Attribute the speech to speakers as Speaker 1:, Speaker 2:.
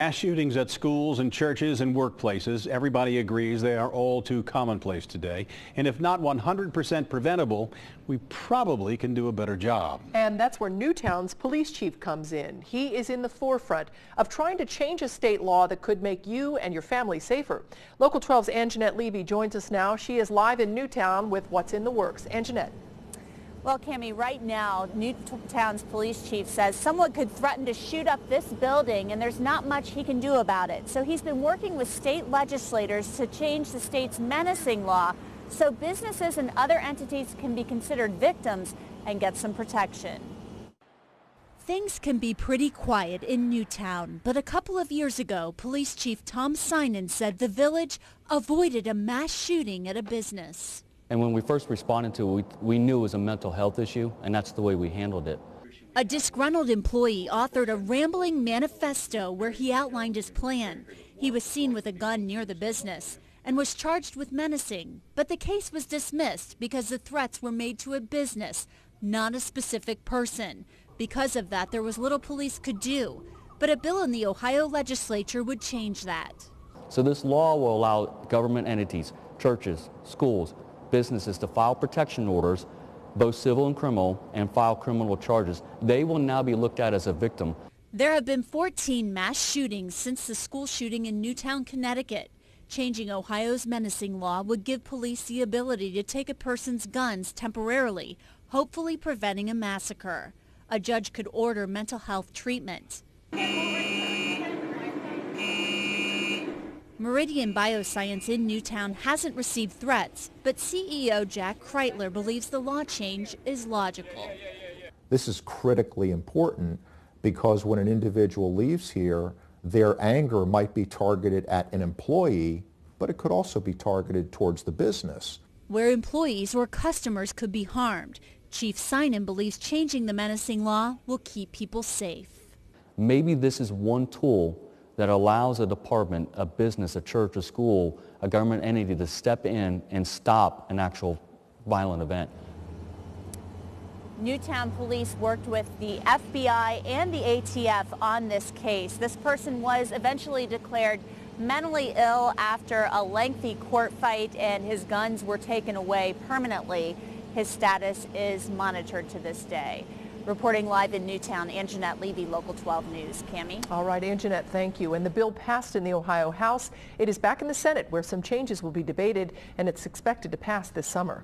Speaker 1: Mass shootings at schools and churches and workplaces, everybody agrees they are all too commonplace today. And if not 100% preventable, we probably can do a better job.
Speaker 2: And that's where Newtown's police chief comes in. He is in the forefront of trying to change a state law that could make you and your family safer. Local 12's Angenette Levy joins us now. She is live in Newtown with what's in the works. Angenette.
Speaker 3: Well, Cami, right now, Newtown's police chief says someone could threaten to shoot up this building, and there's not much he can do about it. So he's been working with state legislators to change the state's menacing law so businesses and other entities can be considered victims and get some protection.
Speaker 4: Things can be pretty quiet in Newtown, but a couple of years ago, Police Chief Tom Synan said the village avoided a mass shooting at a business.
Speaker 5: And when we first responded to it, we, we knew it was a mental health issue, and that's the way we handled it.
Speaker 4: A disgruntled employee authored a rambling manifesto where he outlined his plan. He was seen with a gun near the business and was charged with menacing, but the case was dismissed because the threats were made to a business, not a specific person. Because of that, there was little police could do, but a bill in the Ohio legislature would change that.
Speaker 5: So this law will allow government entities, churches, schools, businesses to file protection orders, both civil and criminal, and file criminal charges. They will now be looked at as a victim.
Speaker 4: There have been 14 mass shootings since the school shooting in Newtown, Connecticut. Changing Ohio's menacing law would give police the ability to take a person's guns temporarily, hopefully preventing a massacre. A judge could order mental health treatment. Meridian Bioscience in Newtown hasn't received threats, but CEO Jack Kraeutler believes the law change is logical.
Speaker 6: This is critically important because when an individual leaves here, their anger might be targeted at an employee, but it could also be targeted towards the business.
Speaker 4: Where employees or customers could be harmed, Chief Synan believes changing the menacing law will keep people safe.
Speaker 5: Maybe this is one tool that allows a department, a business, a church, a school, a government entity to step in and stop an actual violent event.
Speaker 3: Newtown police worked with the FBI and the ATF on this case. This person was eventually declared mentally ill after a lengthy court fight and his guns were taken away permanently. His status is monitored to this day. Reporting live in Newtown, Angenette Levy, Local 12 News. Cami?
Speaker 2: All right, Angenette, thank you. And the bill passed in the Ohio House. It is back in the Senate where some changes will be debated, and it's expected to pass this summer.